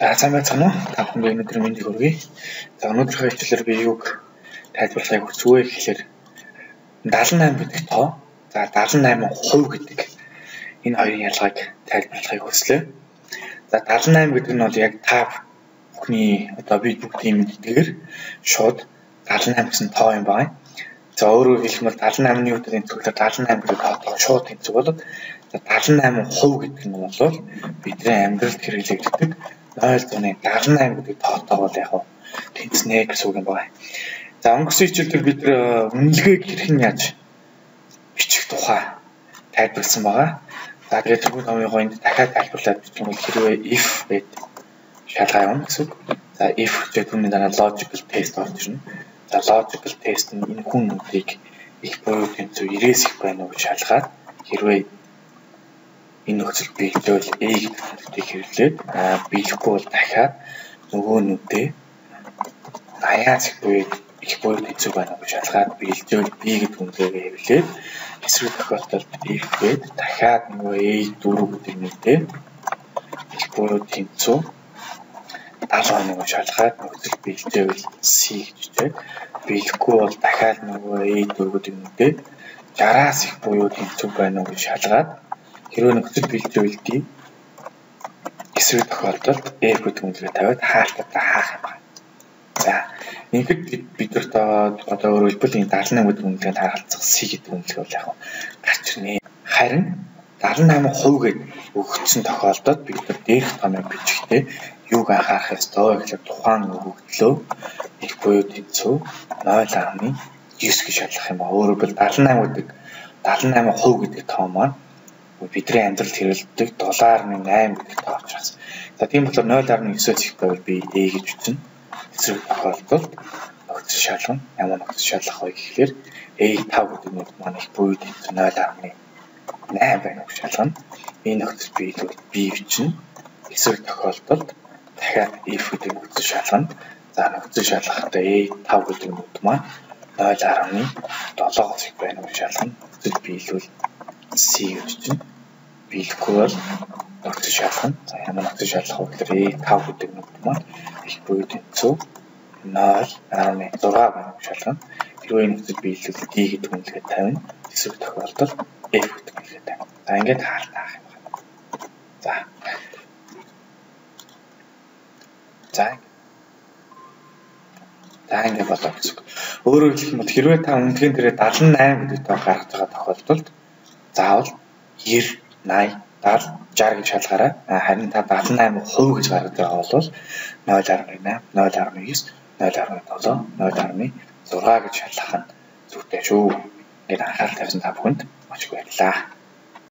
За сайн байцгаана уу? Та бүхэнд өнөөдөр мэндийг хүргэе. За өнөөдрийнхөө хичээлээр би юуг тайлбарлахыг хүсвэл гэхээр 78 гэдэг тоо. За 78% гэдэг энэ хоёрын ялгааг тайлбарлахыг хүслээ. За 78 гэдэг нь бол яг та бүхний одоо бид бүгдийн мэддгээр шууд 78 гэсэн тоо юм байна. За өөрөөр хэлбэл 78-ны үеийн тэнцвэрлэлээр 78 гэдэг тоотоо шууд тэнцвэг болоод 78% гэдэг нь бол бидний амьдралд хэрэглэгддэг 0.78 гэдэг тоотой бол яг тэнцнэ гэсэн үг юм байна. За өнгөрсөн хичээлдэр бид үнэлгээг хэрхэн яаж бичих тухай тайлбарласан байгаа. За тэгээд түрүү номынхоо энд дахиад тайлбарлаад бичих юм хэрвээ if гэдэг шалгаа юм гэсэн үг. За if гэдэг түүний дараа logical test орж ирнэ. За logical test нь энэ хүн нүдийг их буюу тэнцүү 90-с их байна уу гэж шалгаад хэрвээ энэ нөхцөл биелжүүл A гэдэг хүндэтгэх хэрэглээд биелэхгүй бол дахиад нөгөө нүдээ 80-аас их буюу их буюу хэцүү байна гэж шалгаад биелжүүл B гэдэг хүндэтгэх хэрэглээд эсрэг тохиолдолд F гээд дахиад нөгөө A дөрөв гэдэг нүдээ их буюу тэнцүү 70 хоног шалгаад нөхцөл биелжээвэл C гэж чигээр биелэхгүй бол дахиад нөгөө A дөрөв гэдэг нүдээ 60-аас их буюу тэнцүү байна уу гэж шалгаад Хэрвээ нөхцөл бэлтжүүлэлтий эсрэг тохиолдолд F гэдэг үнэлгээ тавиад хаалттай хаах юм байна. За ингээд бидэрт одоо өөрөөр хэлбэл энэ 78 гэдэг үнэлгээнд харгалзах C гэдэг үнэлгээ бол яг гарч ирнэ. Харин 78% гээд өгөгдсөн тохиолдолд бид нар дээрх томыг бичихтэй юуг анхаарах ёстой гэхээр тухайн өгөгдлөө их буюу тэнцүү 0.9 гэж шалгах юм ба. Өөрөөр хэлбэл 78 гэдэг 78% гэдэг тоо маань бидний амьдралд хэрэглэдэг 7.8 гэдэг тоо учраас. За тийм болохоор 0.9-өөс их байвал би A гэж бичнэ. Эсрэг тохиолдолд нөхцөл шалгана. Ямар нөхцөл шалгах вэ гэхээр A5 гэдэг нь маань их буюу 0.8 байна гэж шалгана. Энэ нөхцөл биелүүл B бичнэ. Эсрэг тохиолдолд дахиад F гэдэг нөхцөл шалгана. За нөхцөл шалгахтаа A5 гэдэг нүд маань 0.7 их байна гэж шалгана. Нөхцөл биелүүл C гэж чинь биелэхгүй бол нөхцөл шалгах. За ямар нөхцөл шалгах вэ гэхээр A5 гэдэг нүд маань их буюу тэнцүү 0.6 байна гэж шалгана. Хэрвээ нөхцөл биелэл D гэдэг үнэлгээ тавина. Эсвэл тохиолдолд F гэдэг үнэлгээ тавина. За ингээд хаалтаах юм байна. За. За. За ингээд болоо гэсэн. Өөрөөр хэлэх юм бол хэрвээ та үнэлгээнд дээрээ 78 гэдэг тоо гаргаж байгаа тохиолдолд заавал 90, 80, 70, 60 гэж шалгаарай. Харин та 78% гэж гаргаж байгаа бол 0.8, 0.9, 0.7, 0.6 гэж шалгах нь зүйтэй шүү. Ингээд анхаарал тавьсан та бүхэнд маш их баярлалаа.